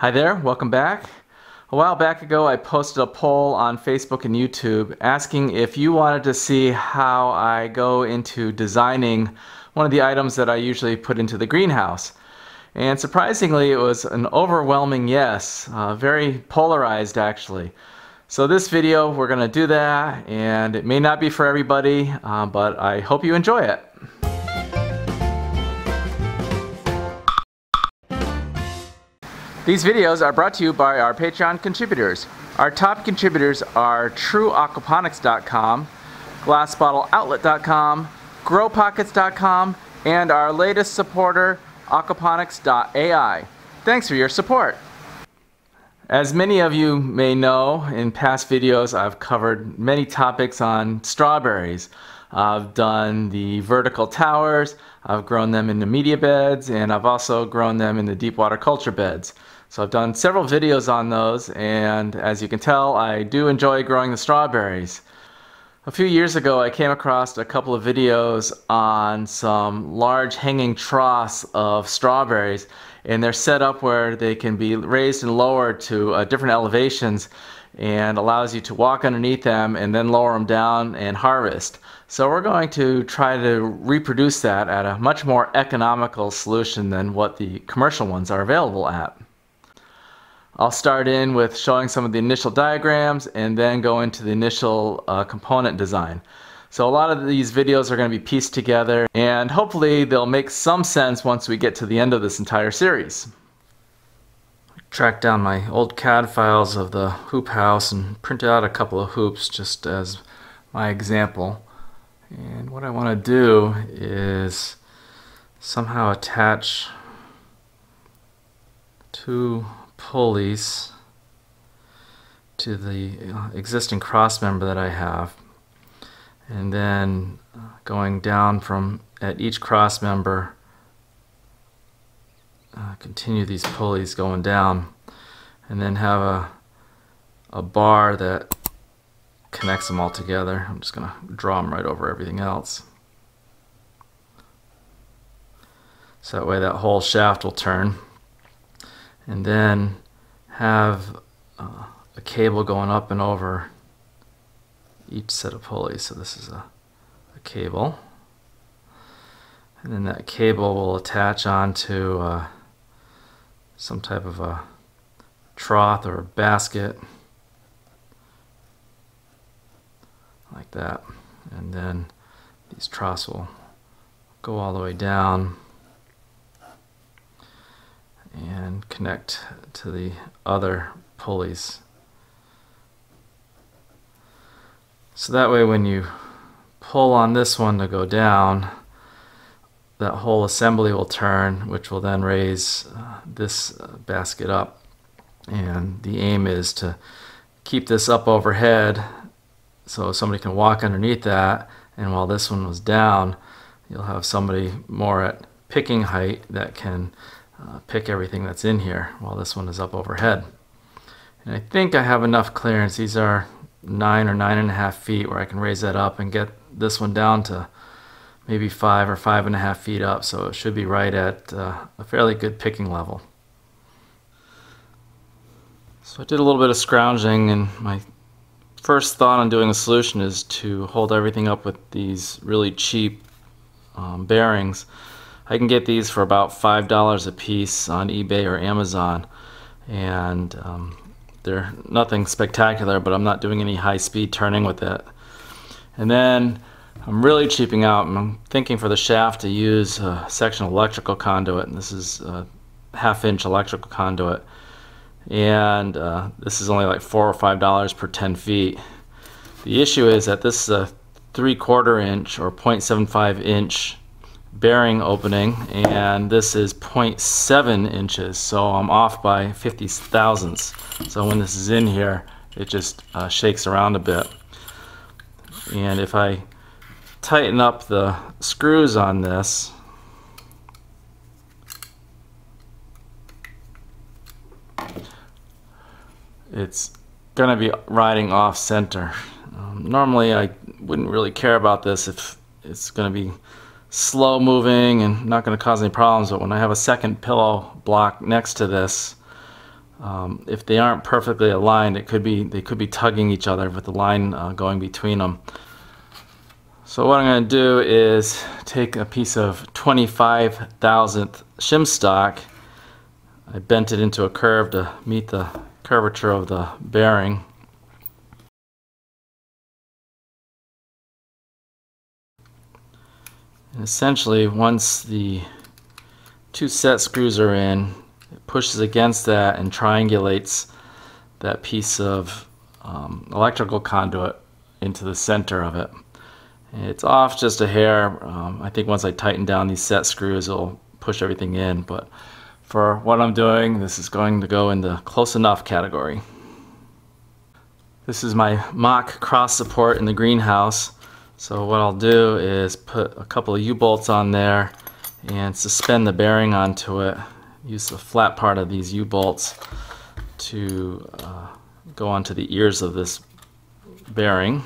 Hi there, welcome back. A while back ago I posted a poll on Facebook and YouTube asking if you wanted to see how I go into designing one of the items that I usually put into the greenhouse. And surprisingly it was an overwhelming yes, uh, very polarized actually. So this video we're going to do that and it may not be for everybody uh, but I hope you enjoy it. These videos are brought to you by our Patreon contributors. Our top contributors are TrueAquaponics.com, GlassBottleOutlet.com, GroPockets.com, and our latest supporter, Aquaponics.ai. Thanks for your support. As many of you may know, in past videos I've covered many topics on strawberries. I've done the vertical towers, I've grown them in the media beds, and I've also grown them in the deep water culture beds. So I've done several videos on those and as you can tell I do enjoy growing the strawberries. A few years ago I came across a couple of videos on some large hanging troughs of strawberries and they're set up where they can be raised and lowered to uh, different elevations and allows you to walk underneath them and then lower them down and harvest. So we're going to try to reproduce that at a much more economical solution than what the commercial ones are available at. I'll start in with showing some of the initial diagrams and then go into the initial uh, component design. So a lot of these videos are going to be pieced together and hopefully they'll make some sense once we get to the end of this entire series. Track down my old CAD files of the hoop house and print out a couple of hoops just as my example. And what I want to do is somehow attach two pulleys to the uh, existing cross member that I have and then uh, going down from at each cross member uh, continue these pulleys going down and then have a a bar that connects them all together. I'm just going to draw them right over everything else. So that way that whole shaft will turn and then have uh, a cable going up and over each set of pulleys. So this is a, a cable. And then that cable will attach onto uh, some type of a trough or a basket like that. And then these troughs will go all the way down and connect to the other pulleys. So that way when you pull on this one to go down, that whole assembly will turn, which will then raise uh, this uh, basket up. And the aim is to keep this up overhead so somebody can walk underneath that. And while this one was down, you'll have somebody more at picking height that can uh, pick everything that's in here while this one is up overhead. And I think I have enough clearance. These are nine or nine and a half feet where I can raise that up and get this one down to maybe five or five and a half feet up. So it should be right at uh, a fairly good picking level. So I did a little bit of scrounging and my first thought on doing a solution is to hold everything up with these really cheap um, bearings. I can get these for about $5 a piece on eBay or Amazon and um, they're nothing spectacular but I'm not doing any high speed turning with it. And then I'm really cheaping out. And I'm thinking for the shaft to use a section electrical conduit and this is a half inch electrical conduit and uh, this is only like four or five dollars per 10 feet. The issue is that this is a three quarter inch or 0.75 inch bearing opening and this is 0.7 inches so I'm off by 50 thousandths. So when this is in here it just uh, shakes around a bit. And if I tighten up the screws on this it's gonna be riding off center. Um, normally I wouldn't really care about this if it's gonna be slow moving and not going to cause any problems but when I have a second pillow block next to this um, if they aren't perfectly aligned, it could be they could be tugging each other with the line uh, going between them. So what I'm going to do is take a piece of 25 thousandth shim stock. I bent it into a curve to meet the curvature of the bearing. And essentially, once the two set screws are in, it pushes against that and triangulates that piece of um, electrical conduit into the center of it. It's off just a hair. Um, I think once I tighten down these set screws, it'll push everything in. But for what I'm doing, this is going to go in the close enough category. This is my mock cross support in the greenhouse. So what I'll do is put a couple of U-bolts on there and suspend the bearing onto it. Use the flat part of these U-bolts to uh, go onto the ears of this bearing.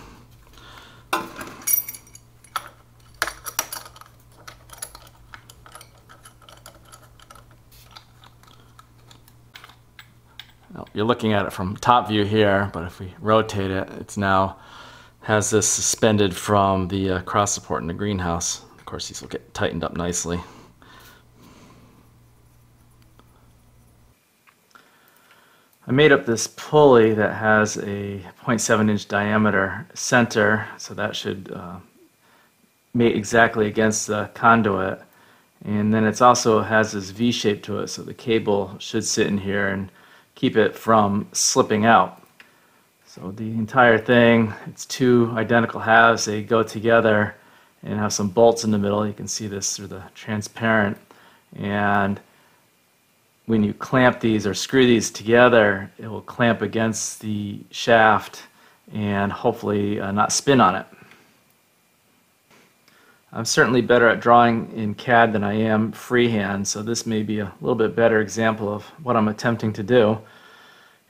You're looking at it from top view here, but if we rotate it, it's now has this suspended from the uh, cross support in the greenhouse. Of course, these will get tightened up nicely. I made up this pulley that has a 0.7 inch diameter center, so that should uh, mate exactly against the conduit. And then it also has this V shape to it, so the cable should sit in here and keep it from slipping out. So the entire thing, it's two identical halves, they go together and have some bolts in the middle. You can see this through the transparent. And when you clamp these or screw these together, it will clamp against the shaft and hopefully uh, not spin on it. I'm certainly better at drawing in CAD than I am freehand, so this may be a little bit better example of what I'm attempting to do.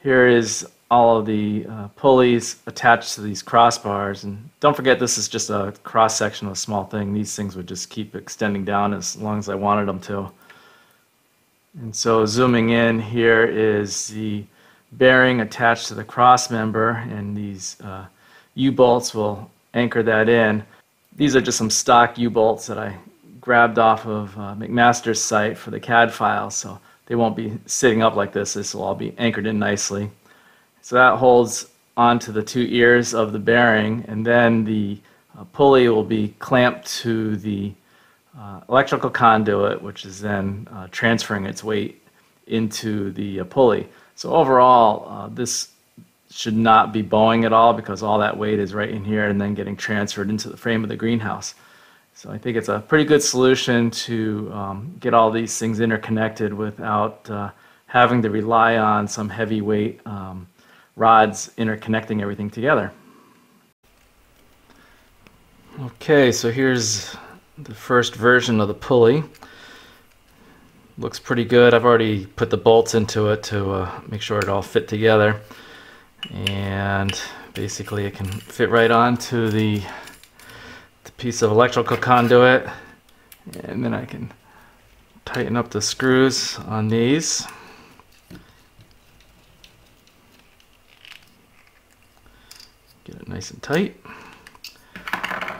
Here is all of the uh, pulleys attached to these crossbars. And don't forget, this is just a cross section of a small thing. These things would just keep extending down as long as I wanted them to. And so zooming in, here is the bearing attached to the cross member, and these uh, U-bolts will anchor that in. These are just some stock U-bolts that I grabbed off of uh, McMaster's site for the CAD file, so they won't be sitting up like this. This will all be anchored in nicely. So that holds onto the two ears of the bearing, and then the uh, pulley will be clamped to the uh, electrical conduit, which is then uh, transferring its weight into the uh, pulley. So overall, uh, this should not be bowing at all because all that weight is right in here and then getting transferred into the frame of the greenhouse. So I think it's a pretty good solution to um, get all these things interconnected without uh, having to rely on some heavyweight um, rods interconnecting everything together. Okay, so here's the first version of the pulley. Looks pretty good. I've already put the bolts into it to uh, make sure it all fit together. And basically it can fit right onto the, the piece of electrical conduit. And then I can tighten up the screws on these. Get it nice and tight.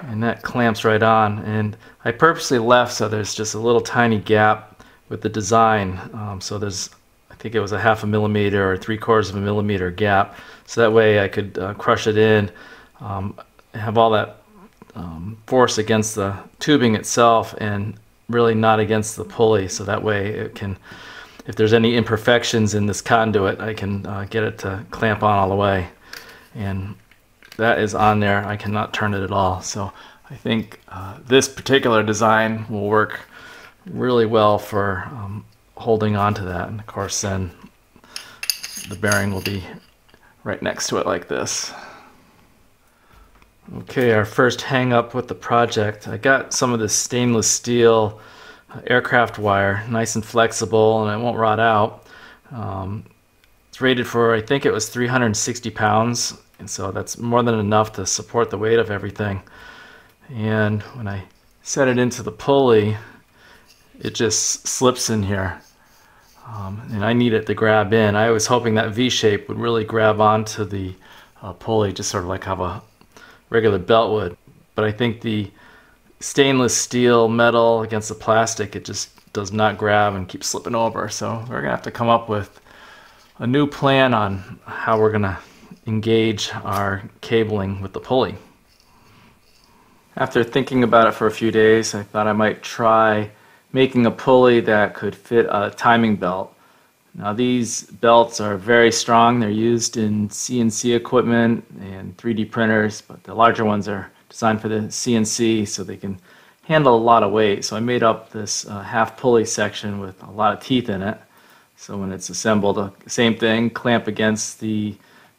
And that clamps right on. And I purposely left so there's just a little tiny gap with the design. Um, so there's I think it was a half a millimeter or three quarters of a millimeter gap. So that way I could uh, crush it in um, have all that um, force against the tubing itself and really not against the pulley. So that way it can if there's any imperfections in this conduit I can uh, get it to clamp on all the way. And that is on there. I cannot turn it at all. So I think uh, this particular design will work really well for um, holding on to that. And of course then the bearing will be right next to it like this. Okay, our first hang up with the project. I got some of this stainless steel uh, aircraft wire, nice and flexible and it won't rot out. Um, it's rated for, I think it was 360 pounds and so that's more than enough to support the weight of everything. And when I set it into the pulley, it just slips in here. um, and I need it to grab in. I was hoping that V-shape would really grab onto the uh, pulley, just sort of like how a regular belt would. But I think the stainless steel metal against the plastic, it just does not grab and keeps slipping over. So we're gonna have to come up with a new plan on how we're gonna engage our cabling with the pulley. After thinking about it for a few days, I thought I might try making a pulley that could fit a timing belt. Now these belts are very strong. They're used in CNC equipment and 3D printers, but the larger ones are designed for the CNC so they can handle a lot of weight. So I made up this uh, half pulley section with a lot of teeth in it. So when it's assembled, uh, same thing, clamp against the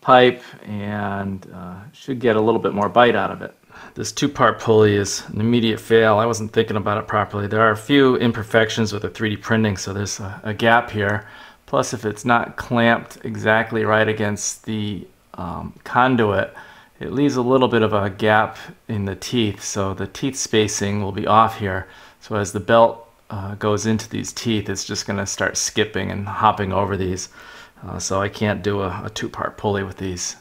pipe and uh, should get a little bit more bite out of it. This two-part pulley is an immediate fail. I wasn't thinking about it properly. There are a few imperfections with the 3D printing, so there's a, a gap here. Plus, if it's not clamped exactly right against the um, conduit, it leaves a little bit of a gap in the teeth, so the teeth spacing will be off here. So as the belt uh, goes into these teeth, it's just going to start skipping and hopping over these. Uh, so I can't do a, a two-part pulley with these.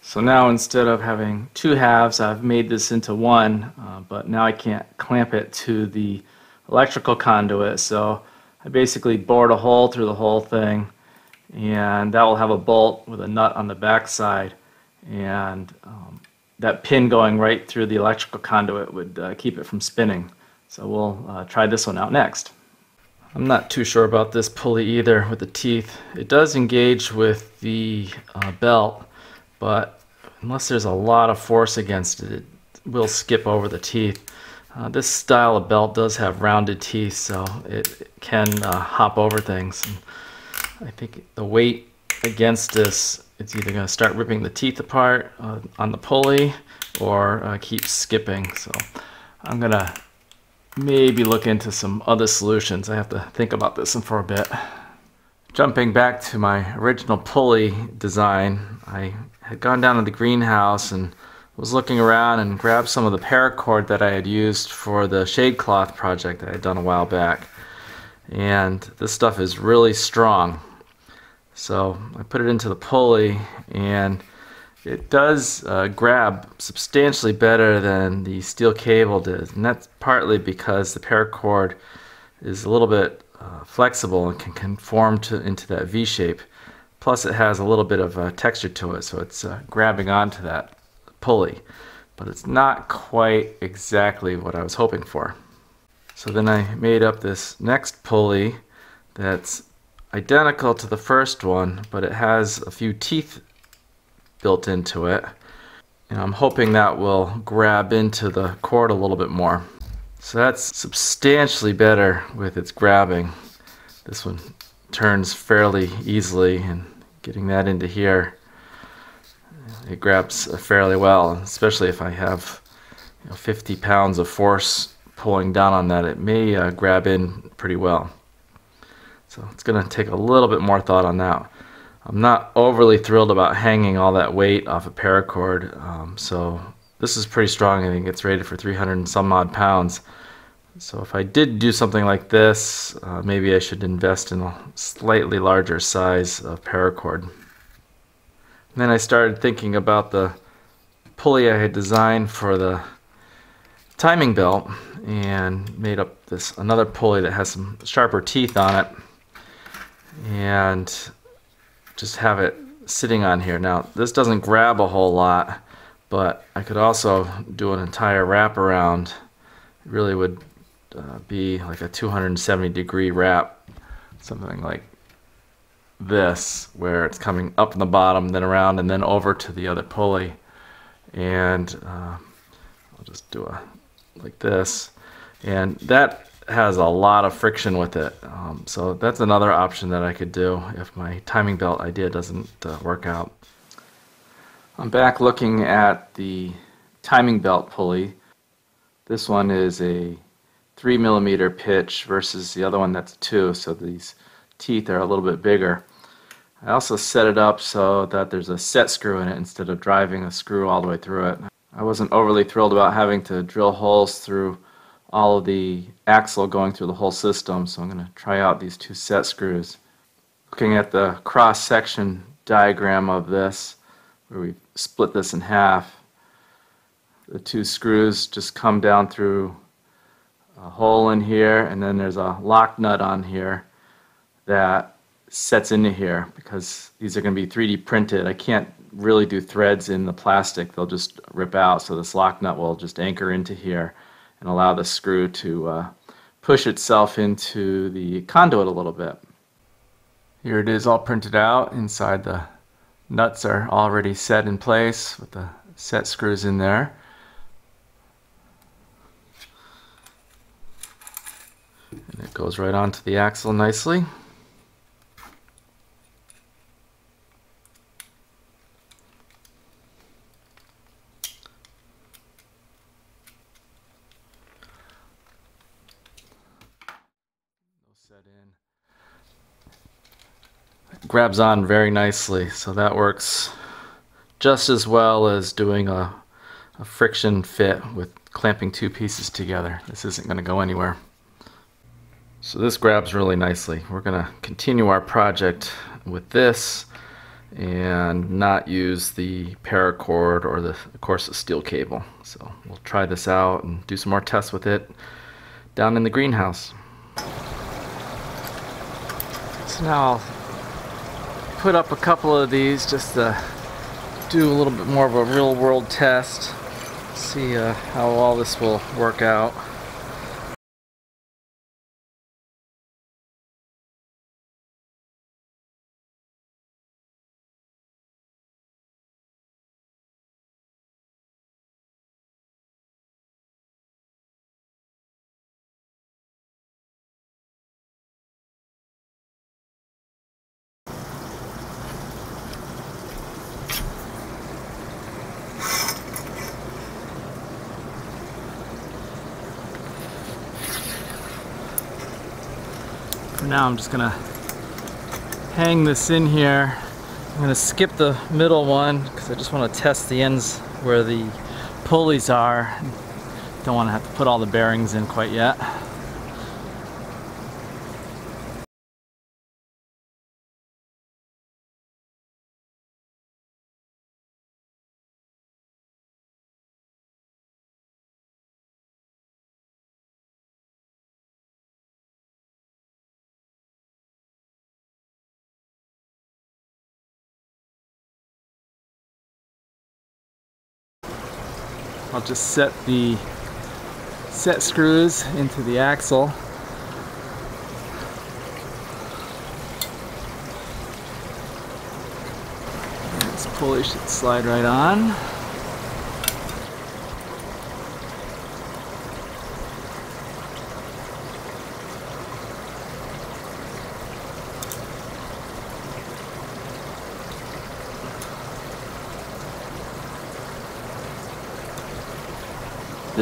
So now instead of having two halves, I've made this into one, uh, but now I can't clamp it to the electrical conduit. So I basically bored a hole through the whole thing, and that will have a bolt with a nut on the back side and um, that pin going right through the electrical conduit would uh, keep it from spinning. So we'll uh, try this one out next. I'm not too sure about this pulley either with the teeth. It does engage with the uh, belt, but unless there's a lot of force against it, it will skip over the teeth. Uh, this style of belt does have rounded teeth, so it, can uh, hop over things. And I think the weight against this it's either going to start ripping the teeth apart uh, on the pulley or uh, keep skipping. So I'm going to maybe look into some other solutions. I have to think about this for a bit. Jumping back to my original pulley design, I had gone down to the greenhouse and was looking around and grabbed some of the paracord that I had used for the shade cloth project that I had done a while back. And this stuff is really strong. So I put it into the pulley and it does uh, grab substantially better than the steel cable did. And that's partly because the paracord is a little bit uh, flexible and can conform to into that V shape. Plus it has a little bit of a texture to it, so it's uh, grabbing onto that pulley. But it's not quite exactly what I was hoping for. So then I made up this next pulley that's identical to the first one, but it has a few teeth built into it. And I'm hoping that will grab into the cord a little bit more. So that's substantially better with its grabbing. This one turns fairly easily and getting that into here, it grabs fairly well, especially if I have you know, 50 pounds of force pulling down on that, it may uh, grab in pretty well. So it's going to take a little bit more thought on that. I'm not overly thrilled about hanging all that weight off a paracord. Um, so this is pretty strong. I think it's rated for 300 and some odd pounds. So if I did do something like this, uh, maybe I should invest in a slightly larger size of paracord. And then I started thinking about the pulley I had designed for the timing belt and made up this another pulley that has some sharper teeth on it and just have it sitting on here. Now this doesn't grab a whole lot, but I could also do an entire wraparound. It really would uh, be like a 270 degree wrap, something like this, where it's coming up in the bottom, then around, and then over to the other pulley. And uh, I'll just do a like this. And that has a lot of friction with it. Um, so that's another option that I could do if my timing belt idea doesn't uh, work out. I'm back looking at the timing belt pulley. This one is a 3 millimeter pitch versus the other one that's 2, so these teeth are a little bit bigger. I also set it up so that there's a set screw in it instead of driving a screw all the way through it. I wasn't overly thrilled about having to drill holes through all of the axle going through the whole system. So I'm going to try out these two set screws looking at the cross-section diagram of this, where we split this in half, the two screws just come down through a hole in here, and then there's a lock nut on here that sets into here because these are going to be 3D printed. I can't really do threads in the plastic. They'll just rip out, so this lock nut will just anchor into here and allow the screw to uh, push itself into the conduit a little bit. Here it is all printed out. Inside the nuts are already set in place with the set screws in there. And it goes right onto the axle nicely. Set in grabs on very nicely. So that works just as well as doing a, a friction fit with clamping two pieces together. This isn't going to go anywhere. So this grabs really nicely. We're going to continue our project with this and not use the paracord or the of course the steel cable. So we'll try this out and do some more tests with it down in the greenhouse. Now I'll put up a couple of these just to do a little bit more of a real world test. See uh, how all this will work out. Now I'm just gonna hang this in here. I'm gonna skip the middle one because I just want to test the ends where the pulleys are. Don't want to have to put all the bearings in quite yet. I'll just set the set screws into the axle. This pulley should slide right on.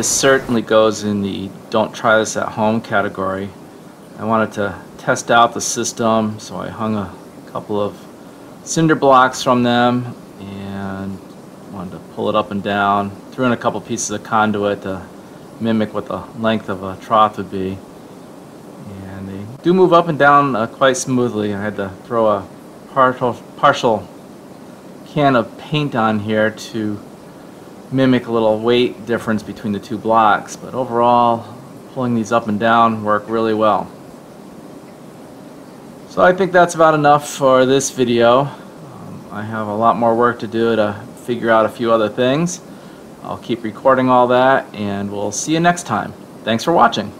This certainly goes in the don't try this at home category. I wanted to test out the system, so I hung a couple of cinder blocks from them and wanted to pull it up and down. Threw in a couple pieces of conduit to mimic what the length of a trough would be. And they do move up and down uh, quite smoothly. I had to throw a partial, partial can of paint on here to mimic a little weight difference between the two blocks, but overall, pulling these up and down work really well. So I think that's about enough for this video. Um, I have a lot more work to do to figure out a few other things. I'll keep recording all that and we'll see you next time. Thanks for watching.